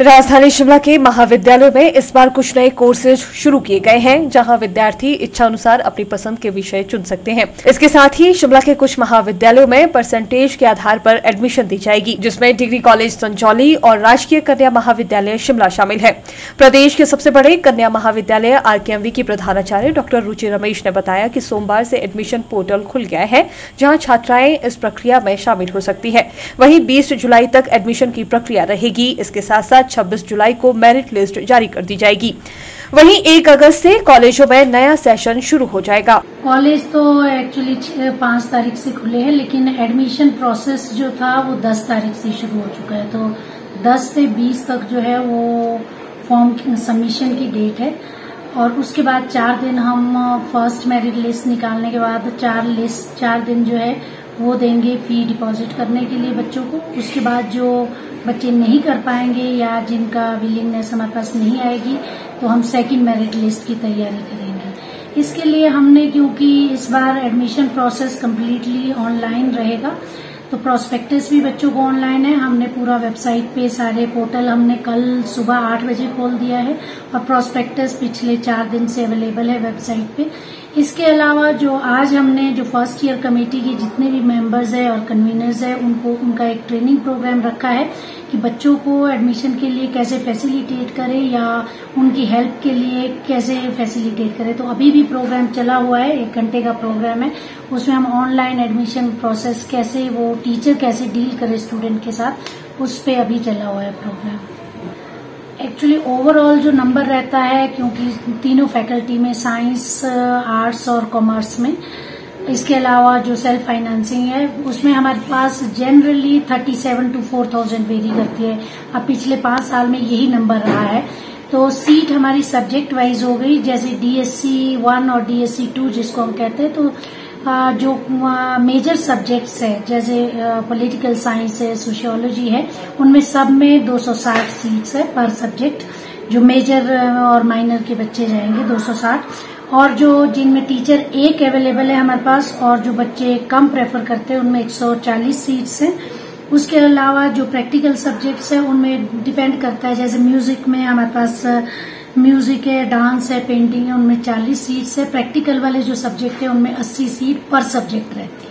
राजधानी शिमला के महाविद्यालयों में इस बार कुछ नए कोर्सेज शुरू किए गए हैं, जहाँ विद्यार्थी इच्छा अनुसार अपनी पसंद के विषय चुन सकते हैं। इसके साथ ही शिमला के कुछ महाविद्यालयों में परसेंटेज के आधार पर एडमिशन दी जाएगी, जिसमें डिग्री कॉलेज संजौली और राजकीय कन्या महाविद्यालय शिमला शामिल है। प्रदेश के सबसे बड़े कन्या महाविद्यालय आरकेएमवी की प्रधानाचार्य डॉक्टर रुचि रमेश ने बताया की सोमवार से एडमिशन पोर्टल खुल गया है, जहाँ छात्राएँ इस प्रक्रिया में शामिल हो सकती है। वही बीस जुलाई तक एडमिशन की प्रक्रिया रहेगी। इसके साथ साथ 26 जुलाई को मेरिट लिस्ट जारी कर दी जाएगी। वहीं एक अगस्त से कॉलेजों में नया सेशन शुरू हो जाएगा। कॉलेज तो एक्चुअली पाँच तारीख से खुले हैं, लेकिन एडमिशन प्रोसेस जो था वो दस तारीख से शुरू हो चुका है। तो दस से बीस तक जो है वो फॉर्म सबमिशन की डेट है। और उसके बाद चार दिन हम फ़र्स्ट मेरिट लिस्ट निकालने के बाद चार लिस्ट चार दिन जो है वो देंगे फ़ी डिपॉजिट करने के लिए बच्चों को। उसके बाद जो बच्चे नहीं कर पाएँगे या जिनका विलिंगनेस हमारे पास नहीं आएगी तो हम सेकंड मेरिट लिस्ट की तैयारी करेंगे। इसके लिए हमने, क्योंकि इस बार एडमिशन प्रोसेस कम्प्लीटली ऑनलाइन रहेगा तो प्रोस्पेक्टस भी बच्चों को ऑनलाइन है। हमने पूरा वेबसाइट पे सारे पोर्टल हमने कल सुबह आठ बजे खोल दिया है और प्रोस्पेक्टस पिछले चार दिन से अवेलेबल है वेबसाइट पे। इसके अलावा जो आज हमने जो फ़र्स्ट ईयर कमेटी के जितने भी मेंबर्स है और कन्वीनर्स है, उनको, उनका एक ट्रेनिंग प्रोग्राम रखा है। कि बच्चों को एडमिशन के लिए कैसे फैसिलिटेट करें या उनकी हेल्प के लिए कैसे फैसिलिटेट करें। तो अभी भी प्रोग्राम चला हुआ है, एक घंटे का प्रोग्राम है। उसमें हम ऑनलाइन एडमिशन प्रोसेस कैसे, वो टीचर कैसे डील करे स्टूडेंट के साथ, उस पर अभी चला हुआ है प्रोग्राम एक्चुअली ओवरऑल जो नंबर रहता है, क्योंकि तीनों फैकल्टी में साइंस आर्ट्स और कॉमर्स में इसके अलावा जो सेल्फ फाइनेंसिंग है, उसमें हमारे पास generally thirty seven two four thousand vary करती है। अब पिछले पाँच साल में यही नंबर रहा है। तो सीट हमारी सब्जेक्ट वाइज हो गई, जैसे डीएससी वन और डीएससी टू जिसको हम कहते हैं तो जो मेजर सब्जेक्ट्स है, जैसे पॉलिटिकल साइंस है सोशियोलॉजी है, उनमें सब में 260 सीट्स है पर सब्जेक्ट जो मेजर और माइनर के बच्चे जाएँगे 260 और जो जिनमें टीचर एक अवेलेबल है हमारे पास, और जो बच्चे कम प्रेफर करते हैं, उनमें 140 सीट्स हैं। उसके अलावा जो प्रैक्टिकल सब्जेक्ट्स हैं, उनमें डिपेंड करता है, जैसे म्यूज़िक में हमारे पास म्यूज़िक है डांस है पेंटिंग है, उनमें 40 सीट्स है। प्रैक्टिकल वाले जो सब्जेक्ट है, उनमें 80 सीट पर सब्जेक्ट रहती है।